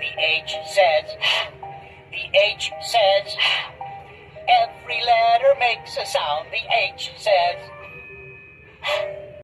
The H says, the H says, every letter makes a sound. The H says,